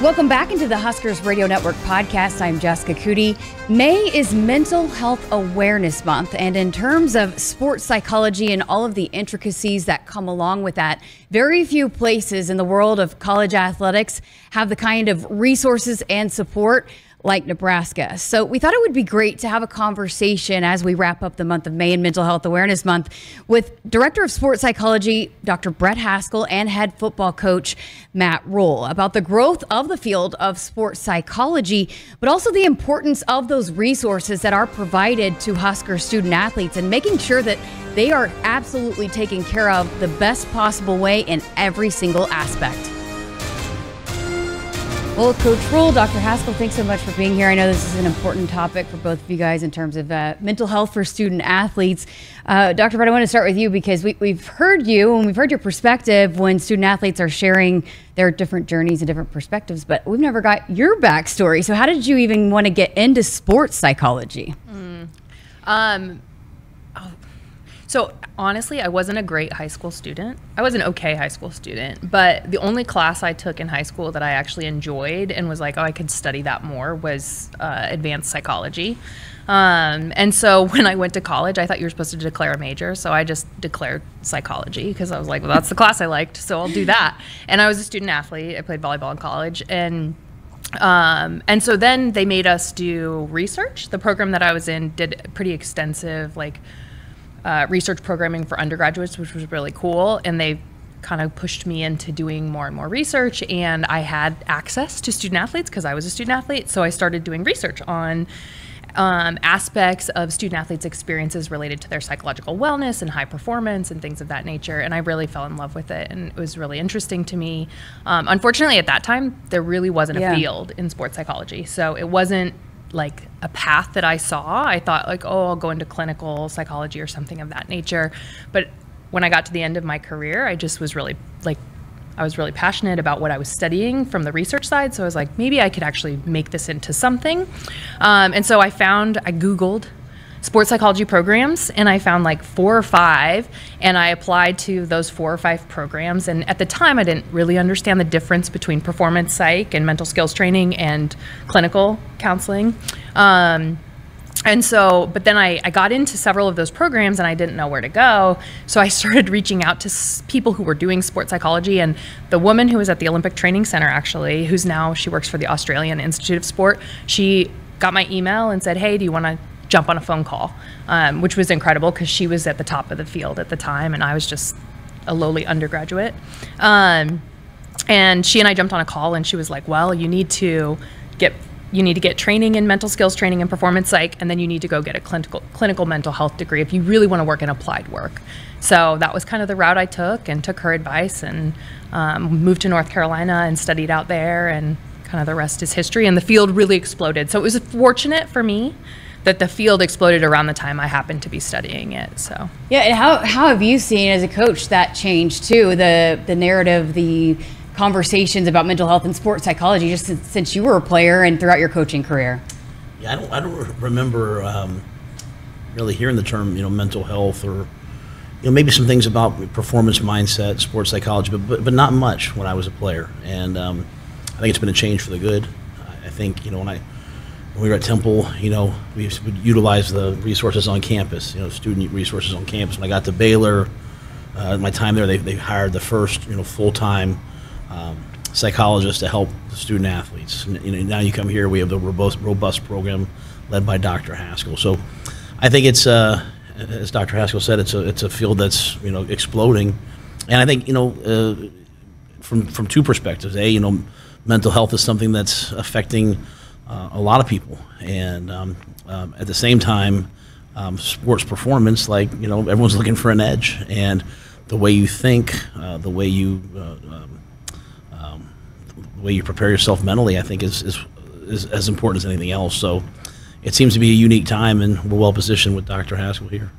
Welcome back into the Huskers Radio Network podcast. I'm Jessica Coody. May is Mental Health Awareness Month. And in terms of sports psychology and all of the intricacies that come along with that, very few places in the world of college athletics have the kind of resources and support like Nebraska. So we thought it would be great to have a conversation as we wrap up the month of May and Mental Health Awareness Month with Director of Sports Psychology, Dr. Brett Haskell, and head football coach Matt Rhule about the growth of the field of sports psychology, but also the importance of those resources that are provided to Husker student athletes and making sure that they are absolutely taken care of the best possible way in every single aspect. Well, Coach Rhule, Dr. Haskell, thanks so much for being here. I know this is an important topic for both of you guys in terms of uh, mental health for student athletes. Uh, Dr. Brett, I want to start with you because we, we've heard you and we've heard your perspective when student athletes are sharing their different journeys and different perspectives, but we've never got your backstory. So, how did you even want to get into sports psychology? Mm. Um, so honestly, I wasn't a great high school student. I was an okay high school student, but the only class I took in high school that I actually enjoyed and was like, oh, I could study that more was uh, advanced psychology. Um, and so when I went to college, I thought you were supposed to declare a major. So I just declared psychology because I was like, well, that's the class I liked. So I'll do that. And I was a student athlete. I played volleyball in college. And um, and so then they made us do research. The program that I was in did pretty extensive, like, uh, research programming for undergraduates, which was really cool. And they kind of pushed me into doing more and more research. And I had access to student athletes because I was a student athlete. So I started doing research on um, aspects of student athletes' experiences related to their psychological wellness and high performance and things of that nature. And I really fell in love with it, and it was really interesting to me. Um, unfortunately, at that time, there really wasn't a field in sports psychology, so it wasn't like a path that I saw. I thought like, oh, I'll go into clinical psychology or something of that nature. But when I got to the end of my career, I just was really like I was really passionate about what I was studying from the research side. So I was like, maybe I could actually make this into something. Um, and so I found, I Googled sports psychology programs and I found like four or five and I applied to those four or five programs and at the time I didn't really understand the difference between performance psych and mental skills training and clinical counseling. Um, and so, but then I, I got into several of those programs and I didn't know where to go. So I started reaching out to people who were doing sports psychology. And the woman who was at the Olympic Training Center, actually, who's now, she works for the Australian Institute of Sport, she got my email and said, Hey, do you want to jump on a phone call, um, which was incredible because she was at the top of the field at the time, and I was just a lowly undergraduate. Um, and she and I jumped on a call, and she was like, "Well, you need to get." You need to get training in mental skills training and performance psych, and then you need to go get a clinical clinical mental health degree if you really want to work in applied work. So that was kind of the route I took, and took her advice, and um, moved to North Carolina and studied out there, and kind of the rest is history. And the field really exploded. So it was fortunate for me that the field exploded around the time I happened to be studying it. So yeah, and how how have you seen as a coach that change too? The the narrative, the conversations about mental health and sports psychology, just since, since you were a player and throughout your coaching career. Yeah, I don't I don't remember um, really hearing the term you know mental health or you know maybe some things about performance mindset, sports psychology, but but, but not much when I was a player, and um, I think it's been a change for the good. I think you know when I when we were at Temple, you know, we would utilize the resources on campus, you know, student resources on campus. When I got to Baylor, uh, my time there, they, they hired the first, you know, full-time um, psychologist to help the student athletes. And, you know, now you come here, we have the robust, robust program led by Dr. Haskell. So I think it's, uh, as Dr. Haskell said, it's a, it's a field that's, you know, exploding. And I think, you know, uh, from, from two perspectives. A, you know, mental health is something that's affecting – uh, a lot of people. And um, um, at the same time, um, sports performance, like, you know, everyone's looking for an edge. And the way you think, uh, the way you, uh, um, um, the way you prepare yourself mentally, I think is, is, is as important as anything else. So it seems to be a unique time, and we're well positioned with Dr. Haskell here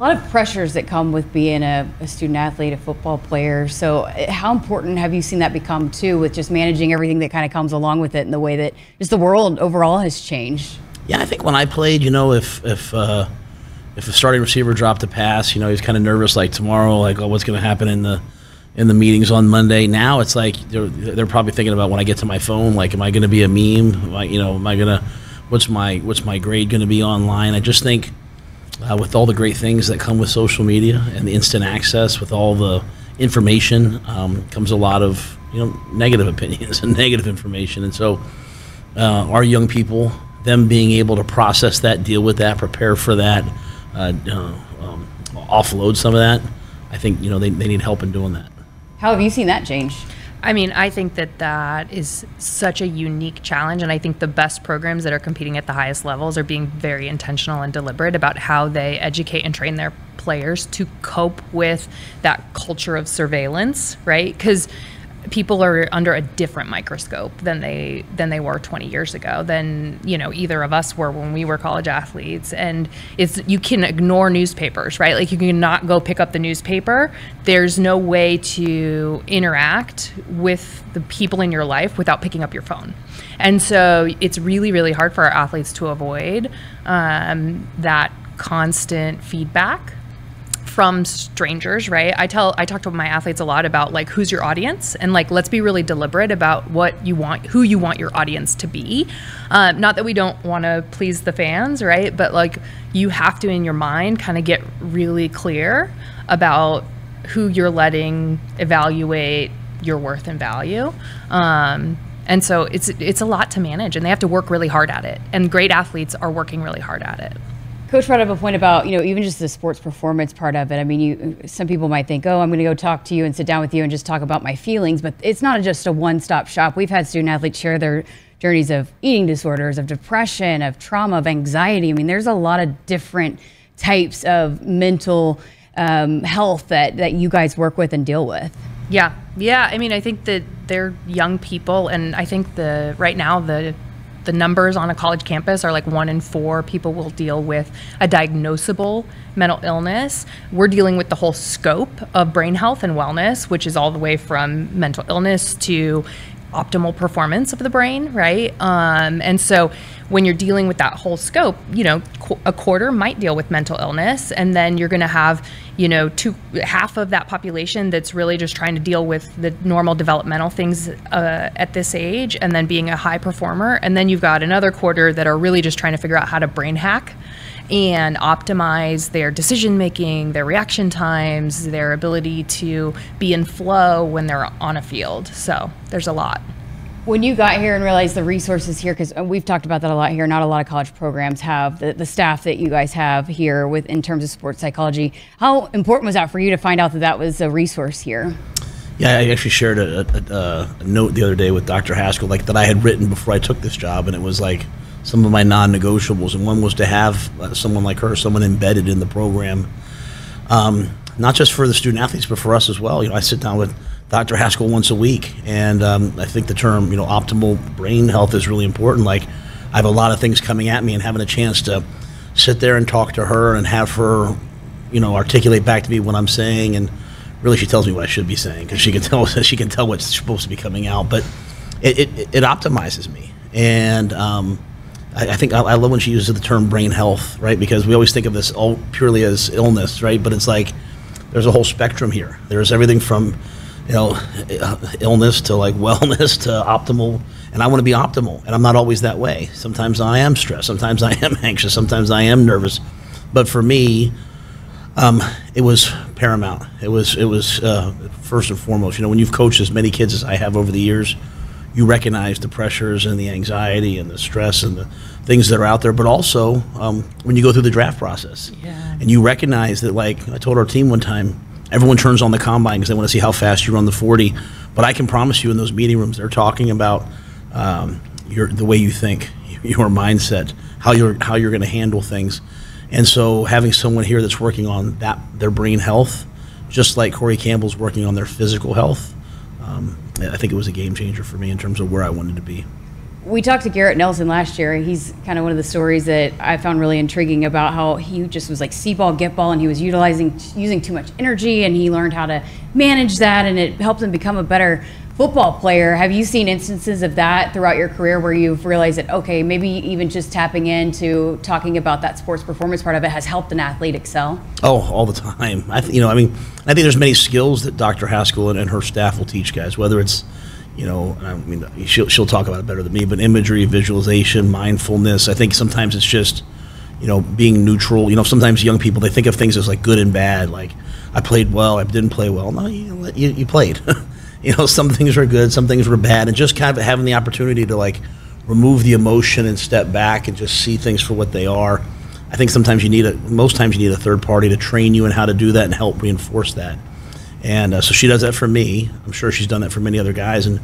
a lot of pressures that come with being a, a, student athlete, a football player. So, uh, how important have you seen that become too, with just managing everything that kind of comes along with it, and the way that just the world overall has changed? Yeah, I think when I played, you know, if if uh, if a starting receiver dropped a pass, you know, he's kind of nervous, like tomorrow, like oh, what's going to happen in the in the meetings on Monday. Now it's like they're, they're probably thinking about when I get to my phone, like, am I going to be a meme? I, you know, am I going to, what's my, what's my grade going to be online? I just think uh, with all the great things that come with social media and the instant access, with all the information, um, comes a lot of, you know, negative opinions and negative information. And so uh, our young people, them being able to process that, deal with that, prepare for that, uh, uh, um, offload some of that, I think, you know, they, they need help in doing that. How have you seen that change? I mean, I think that that is such a unique challenge. And I think the best programs that are competing at the highest levels are being very intentional and deliberate about how they educate and train their players to cope with that culture of surveillance, right? Because people are under a different microscope than they than they were 20 years ago than you know either of us were when we were college athletes. And it's you can ignore newspapers right? Like you cannot go pick up the newspaper. There's no way to interact with the people in your life without picking up your phone. And so it's really really hard for our athletes to avoid um, that constant feedback from strangers, right? I tell I talk to my athletes a lot about like who's your audience and like let's be really deliberate about what you want, who you want your audience to be. Um, not that we don't want to please the fans, right? But like you have to in your mind kind of get really clear about who you're letting evaluate your worth and value. Um, and so it's it's a lot to manage, and they have to work really hard at it. And great athletes are working really hard at it. Coach brought up a point about you know even just the sports performance part of it. I mean, you some people might think, oh, I'm going to go talk to you and sit down with you and just talk about my feelings, but it's not just a one-stop shop. We've had student athletes share their journeys of eating disorders, of depression, of trauma, of anxiety. I mean, there's a lot of different types of mental um, health that that you guys work with and deal with. Yeah, yeah. I mean, I think that they're young people, and I think the right now the the numbers on a college campus are like one in four people will deal with a diagnosable mental illness. We're dealing with the whole scope of brain health and wellness, which is all the way from mental illness to optimal performance of the brain, right? Um, and so when you're dealing with that whole scope, you know, qu- a quarter might deal with mental illness, and then you're going to have, you know, two half of that population that's really just trying to deal with the normal developmental things uh, at this age, and then being a high performer, and then you've got another quarter that are really just trying to figure out how to brain hack and optimize their decision making, their reaction times, their ability to be in flow when they're on a field. So there's a lot. When you got here and realized the resources here, because we've talked about that a lot here, not a lot of college programs have the, the staff that you guys have here with in terms of sports psychology. How important was that for you to find out that that was a resource here? Yeah, I actually shared a, a, a note the other day with Dr. Haskell, like that I had written before I took this job, and it was like some of my non-negotiables, and one was to have uh, someone like her, someone embedded in the program, um, not just for the student athletes, but for us as well. You know, I sit down with Dr. Haskell once a week, and um, I think the term, you know, optimal brain health is really important. Like, I have a lot of things coming at me, and having a chance to sit there and talk to her and have her, you know, articulate back to me what I'm saying, and really, she tells me what I should be saying because she can tell she can tell what's supposed to be coming out, but it, it, it optimizes me, and um, I, I think I, I, love when she uses the term brain health, right? Because we always think of this all purely as illness, right? But it's like there's a whole spectrum here. There's everything from you know, illness to like wellness to optimal. And I want to be optimal, and I'm not always that way. Sometimes I am stressed. Sometimes I am anxious. Sometimes I am nervous. But for me, um, it was paramount. It was it was uh, first and foremost. You know, when you've coached as many kids as I have over the years, you recognize the pressures and the anxiety and the stress and the things that are out there. But also um, when you go through the draft process, yeah. and you recognize that, like I told our team one time, everyone turns on the combine because they want to see how fast you run the 40. But I can promise you, in those meeting rooms, they're talking about um, your the way you think, your mindset, how you're how you're going to handle things. And so, having someone here that's working on that their brain health, just like Corey Campbell's working on their physical health, um, I think it was a game changer for me in terms of where I wanted to be we talked to Garrett Nelson last year. He's kind of one of the stories that I found really intriguing about how he just was like see ball, get ball, and he was utilizing using too much energy, and he learned how to manage that, and it helped him become a better football player, have you seen instances of that throughout your career where you've realized that okay, maybe even just tapping into talking about that sports performance part of it has helped an athlete excel? Oh, all the time. I, th- you know, I mean, I think there's many skills that Dr. Haskell and, and her staff will teach guys, whether it's you know, I mean, she'll, she'll talk about it better than me, but imagery, visualization, mindfulness. I think sometimes it's just, you know, being neutral. You know, sometimes young people, they think of things as like good and bad. Like, I played well, I didn't play well. No, you, you, you played. you know, some things were good, some things were bad. And just kind of having the opportunity to like remove the emotion and step back and just see things for what they are. I think sometimes you need a, most times you need a third party to train you in how to do that and help reinforce that. And uh, so she does that for me. I'm sure she's done that for many other guys. And,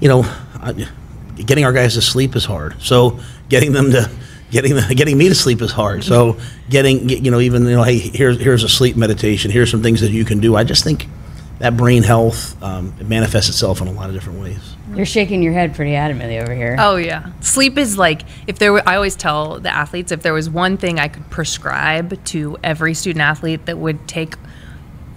you know, I, getting our guys to sleep is hard. So getting them to, getting the, getting me to sleep is hard. So getting, you know, even, you know, hey, here's, here's a sleep meditation. Here's some things that you can do. I just think that brain health, um, it manifests itself in a lot of different ways. You're shaking your head pretty adamantly over here. Oh yeah, sleep is like if there. Were, I always tell the athletes if there was one thing I could prescribe to every student athlete that would take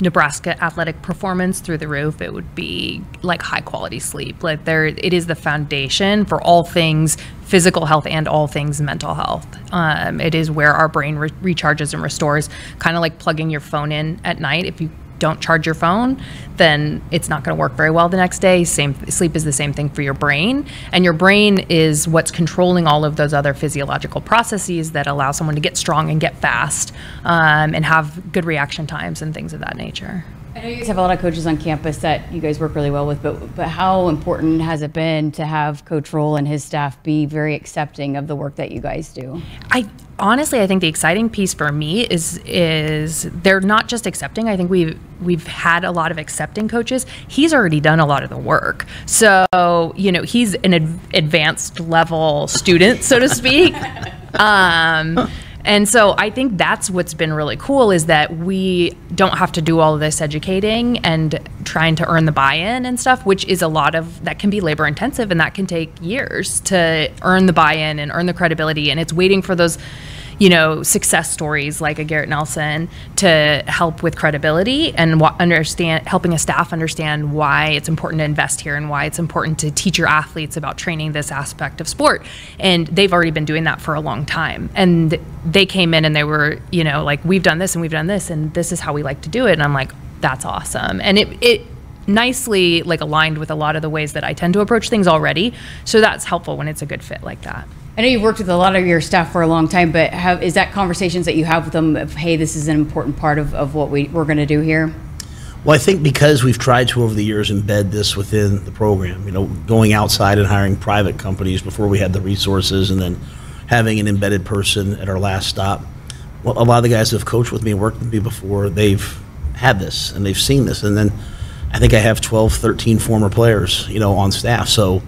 Nebraska athletic performance through the roof, it would be like high quality sleep. Like there, it is the foundation for all things physical health and all things mental health. Um, it is where our brain re- recharges and restores, kind of like plugging your phone in at night. If you don't charge your phone, then it's not going to work very well the next day. Same sleep is the same thing for your brain, and your brain is what's controlling all of those other physiological processes that allow someone to get strong and get fast um, and have good reaction times and things of that nature. I know you guys have a lot of coaches on campus that you guys work really well with, but but how important has it been to have Coach Rhule and his staff be very accepting of the work that you guys do? I honestly, I think the exciting piece for me is is they're not just accepting. I think we've we've had a lot of accepting coaches. He's already done a lot of the work, so you know he's an ad- advanced level student, so to speak. Um, and so I think that's what's been really cool is that we don't have to do all of this educating and trying to earn the buy-in and stuff, which is a lot of that can be labor intensive and that can take years to earn the buy-in and earn the credibility. And it's waiting for those you know, success stories like a Garrett Nelson to help with credibility and understand, helping a staff understand why it's important to invest here and why it's important to teach your athletes about training this aspect of sport. And they've already been doing that for a long time. And they came in and they were, you know, like, we've done this and we've done this and this is how we like to do it. And I'm like, that's awesome. And it, it, nicely like aligned with a lot of the ways that I tend to approach things already. So that's helpful when it's a good fit like that. I know you've worked with a lot of your staff for a long time, but have, is that conversations that you have with them of, hey, this is an important part of, of what we, we're going to do here? Well, I think because we've tried to over the years embed this within the program, you know, going outside and hiring private companies before we had the resources and then having an embedded person at our last stop. Well, a lot of the guys that have coached with me and worked with me before, they've had this and they've seen this. And then I think I have 12, 13 former players, you know, on staff. So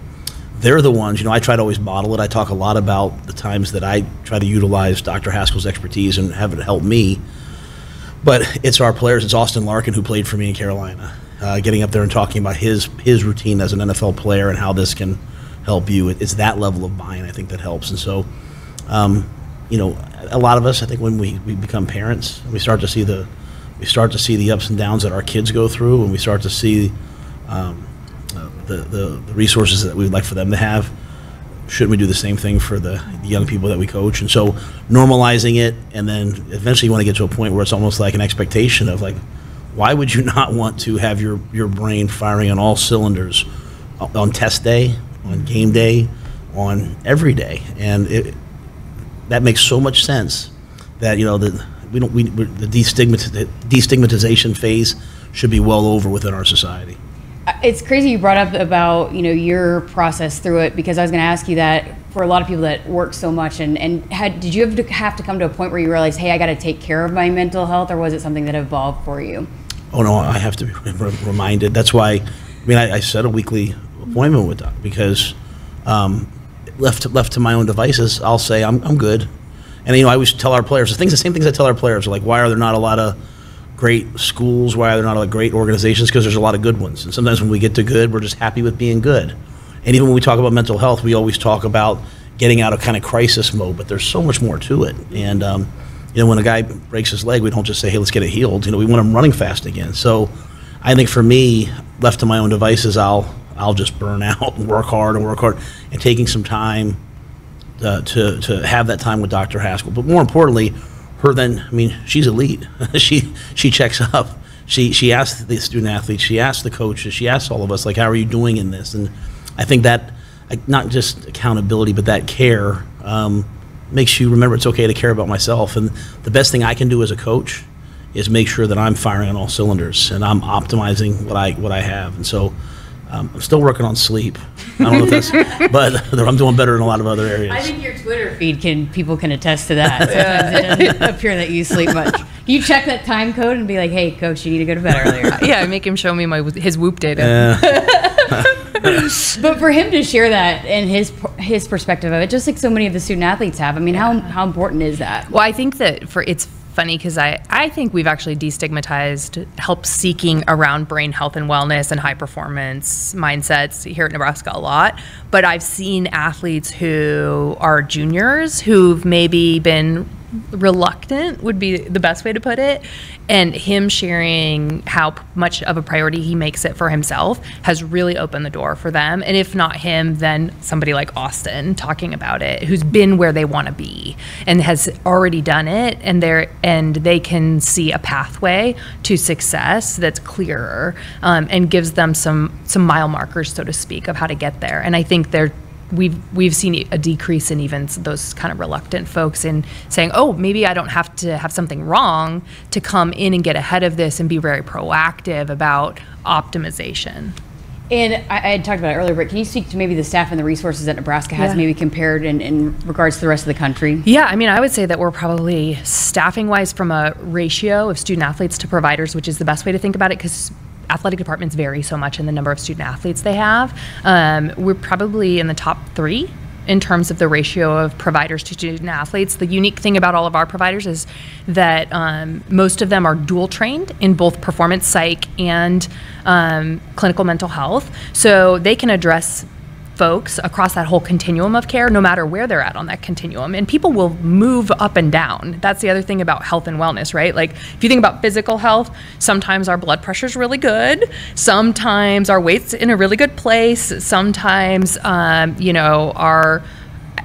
they're the ones, you know, I try to always model it. I talk a lot about the times that I try to utilize Dr. Haskell's expertise and have it help me. But it's our players. It's Austin Larkin who played for me in Carolina, uh, getting up there and talking about his his routine as an NFL player and how this can help you. It's that level of buy-in I think that helps. And so, um, you know, a lot of us, I think, when we, we become parents, we start to see the we start to see the ups and downs that our kids go through, and we start to see. Um, the, the, the resources that we would like for them to have. Shouldn't we do the same thing for the, young people that we coach? And so normalizing it, and then eventually you want to get to a point where it's almost like an expectation of like, why would you not want to have your, your brain firing on all cylinders on test day, on game day, on every day? And it, that makes so much sense that, you know, the, we don't, we, the destigmatization phase should be well over within our society it's crazy you brought up about you know your process through it because I was going to ask you that for a lot of people that work so much and and had did you have to have to come to a point where you realized hey I got to take care of my mental health or was it something that evolved for you? Oh no, I have to be reminded. That's why I mean I, I set a weekly appointment with Doc because um, left left to my own devices I'll say I'm I'm good, and you know I always tell our players the things the same things I tell our players like why are there not a lot of great schools, why they're not like great organizations, because there's a lot of good ones. And sometimes when we get to good, we're just happy with being good. And even when we talk about mental health, we always talk about getting out of kind of crisis mode, but there's so much more to it. And um, you know, when a guy breaks his leg, we don't just say, "Hey, let's get it healed." You know, we want him running fast again. So, I think for me, left to my own devices, I'll I'll just burn out and work hard and work hard, and taking some time uh, to to have that time with Dr. Haskell. But more importantly, her then I mean she's elite. she she checks up. She she asks the student athletes. She asks the coaches. She asks all of us like, how are you doing in this? And I think that not just accountability, but that care um, makes you remember it's okay to care about myself. And the best thing I can do as a coach is make sure that I'm firing on all cylinders and I'm optimizing what I what I have. And so um, I'm still working on sleep. I don't know if that's, but I'm doing better in a lot of other areas. I think your Twitter feed can people can attest to that. Sometimes it doesn't appear that you sleep much. You check that time code and be like, "Hey, coach, you need to go to bed earlier." yeah, I make him show me my his Whoop data. but for him to share that and his his perspective of it, just like so many of the student athletes have, I mean, how how important is that? Well, I think that for it's funny because I, I think we've actually destigmatized help seeking around brain health and wellness and high performance mindsets here at Nebraska a lot. But I've seen athletes who are juniors who've maybe been reluctant would be the best way to put it. And him sharing how much of a priority he makes it for himself has really opened the door for them. And if not him then somebody like austin talking about it who's been where they want to be and has already done it. And they're and they can see a pathway to success that's clearer um, and gives them some some mile markers so to speak of how to get there. And i think they're we've we've seen a decrease in even those kind of reluctant folks in saying, "Oh, maybe I don't have to have something wrong to come in and get ahead of this and be very proactive about optimization." And I, I had talked about it earlier, but can you speak to maybe the staff and the resources that Nebraska has, Yeah. maybe compared in, in regards to the rest of the country? Yeah, I mean, I would say that we're probably staffing wise from a ratio of student athletes to providers, which is the best way to think about it because athletic departments vary so much in the number of student athletes they have. Um, we're probably in the top three in terms of the ratio of providers to student athletes. The unique thing about all of our providers is that um, most of them are dual trained in both performance psych and um, clinical mental health. So they can address folks across that whole continuum of care, no matter where they're at on that continuum. And people will move up and down. That's the other thing about health and wellness, right? Like if you think about physical health, sometimes our blood pressure is really good. Sometimes our weight's in a really good place. Sometimes, um, you know, our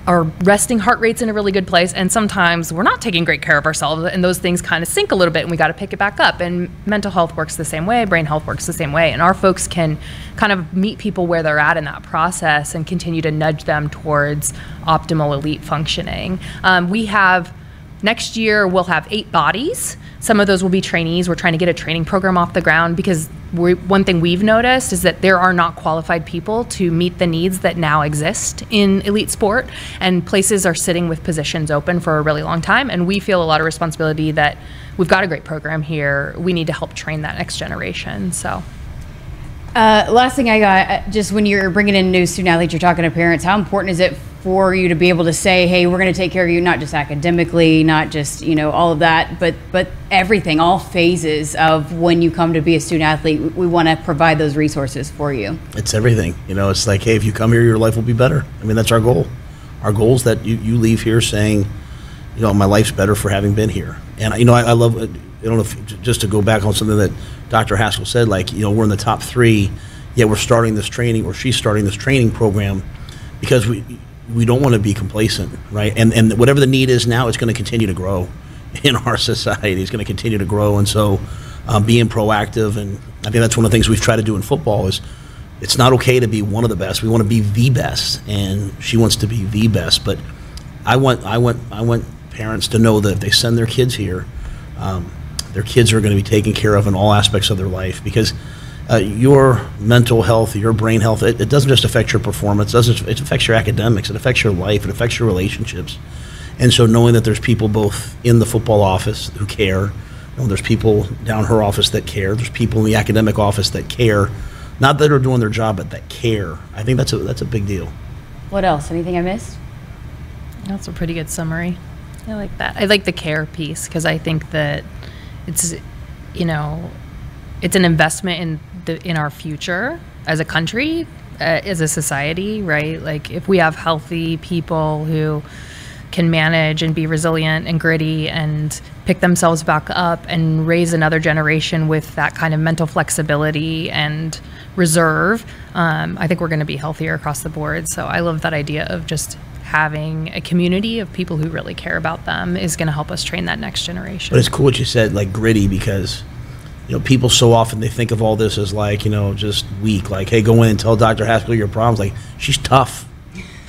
our resting heart rate's in a really good place and sometimes we're not taking great care of ourselves and those things kind of sink a little bit and we got to pick it back up. And mental health works the same way brain health works the same way and our folks can kind of meet people where they're at in that process and continue to nudge them towards optimal elite functioning. Um, we have Next year, we'll have eight bodies. Some of those will be trainees. We're trying to get a training program off the ground because one thing we've noticed is that there are not qualified people to meet the needs that now exist in elite sport, and places are sitting with positions open for a really long time. And we feel a lot of responsibility that we've got a great program here. We need to help train that next generation. So. Uh, last thing I got, uh, just when you're bringing in new student athletes, you're talking to parents. How important is it for you to be able to say, "Hey, we're going to take care of you, not just academically, not just you know all of that, but but everything, all phases of when you come to be a student athlete. We, want to provide those resources for you." It's everything. You know, it's like, hey, if you come here, your life will be better. I mean, that's our goal. Our goal is that you, you leave here saying, you know, my life's better for having been here. And, you know, I, I love, I don't know if, just to go back on something that Dr. Haskell said, like, you know, we're in the top three, yet we're starting this training, or she's starting this training program because we, we don't want to be complacent, right? And, and whatever the need is now, it's going to continue to grow in our society. It's going to continue to grow. And so um, being proactive, and I think that's one of the things we've tried to do in football is it's not okay to be one of the best. We want to be the best, and she wants to be the best. But I want, I want, I want parents to know that if they send their kids here, um, their kids are going to be taken care of in all aspects of their life because uh, your mental health, your brain health, it, it doesn't just affect your performance. It, doesn't, it affects your academics. It affects your life. It affects your relationships. And so knowing that there's people both in the football office who care, you know, there's people down her office that care, there's people in the academic office that care, not that are doing their job, but that care. I think that's a, that's a big deal. What else? Anything I missed? That's a pretty good summary. I like that. I like the care piece because I think that it's, you know, it's an investment in the in our future as a country, uh, as a society, right? Like if we have healthy people who can manage and be resilient and gritty and pick themselves back up and raise another generation with that kind of mental flexibility and reserve, um, I think we're going to be healthier across the board. So I love that idea of just having a community of people who really care about them is going to help us train that next generation. But it's cool what you said, like gritty, because you know people so often they think of all this as like you know just weak. Like, hey, go in and tell Dr. Haskell your problems. Like, she's tough.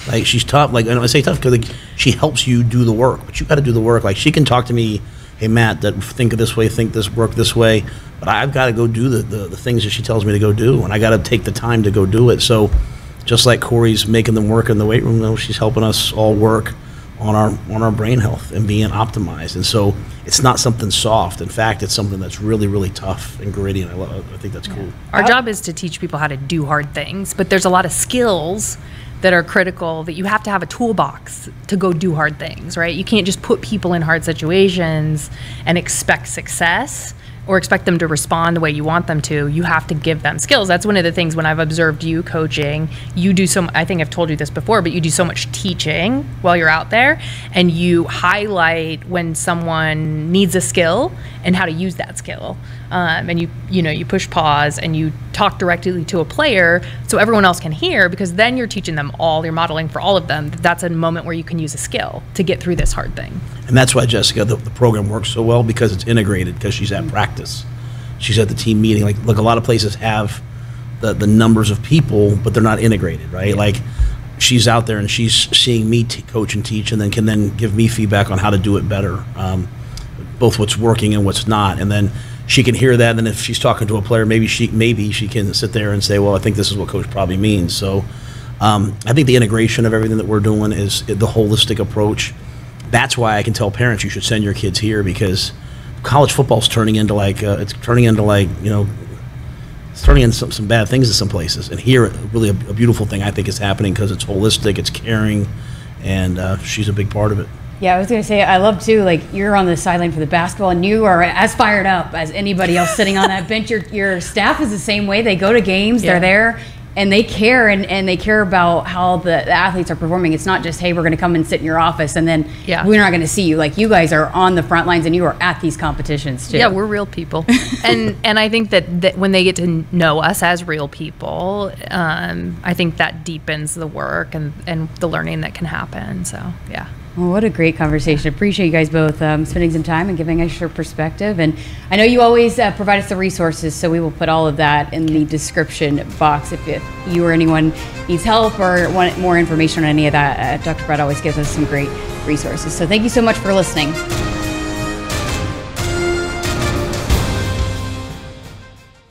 Like she's tough. Like and I say tough because like, she helps you do the work, but you got to do the work. Like she can talk to me, hey Matt, that think of this way, think this work this way, but I've got to go do the, the the things that she tells me to go do, and I got to take the time to go do it. So just like Corey's making them work in the weight room, though, she's helping us all work on our on our brain health and being optimized. And so it's not something soft. In fact, it's something that's really really tough and gritty. And I, love, I think that's cool. Our job is to teach people how to do hard things, but there's a lot of skills that are critical that you have to have a toolbox to go do hard things, right? You can't just put people in hard situations and expect success or expect them to respond the way you want them to, you have to give them skills. That's one of the things when I've observed you coaching, you do so I think I've told you this before, but you do so much teaching while you're out there and you highlight when someone needs a skill and how to use that skill. Um, and you you know, you push pause and you talk directly to a player so everyone else can hear because then you're teaching them all, you're modeling for all of them. That's a moment where you can use a skill to get through this hard thing. And that's why Jessica, the, the program works so well because it's integrated because she's at practice. She's at the team meeting. Like, look, a lot of places have the, the numbers of people, but they're not integrated, right? Like, she's out there and she's seeing me t- coach and teach and then can then give me feedback on how to do it better, um, both what's working and what's not. And then she can hear that. And then if she's talking to a player, maybe she maybe she can sit there and say, well, I think this is what coach probably means. So um, I think the integration of everything that we're doing is the holistic approach that's why I can tell parents you should send your kids here because college football's turning into like uh, it's turning into like you know it's turning into some, some bad things in some places and here really a, a beautiful thing I think is happening because it's holistic it's caring and uh, she's a big part of it. Yeah, I was gonna say I love too. Like you're on the sideline for the basketball, and you are as fired up as anybody else sitting on that bench. Your your staff is the same way. They go to games. Yeah. They're there and they care and, and they care about how the, the athletes are performing. It's not just, hey, we're going to come and sit in your office and then yeah. we're not going to see you. Like you guys are on the front lines and you are at these competitions too. Yeah, we're real people. and and I think that, that when they get to know us as real people, um, I think that deepens the work and, and the learning that can happen. So, yeah. Well, what a great conversation. Appreciate you guys both um, spending some time and giving us your perspective. And I know you always uh, provide us the resources, so we will put all of that in the description box. If, if you or anyone needs help or want more information on any of that, uh, Dr. Brett always gives us some great resources. So thank you so much for listening.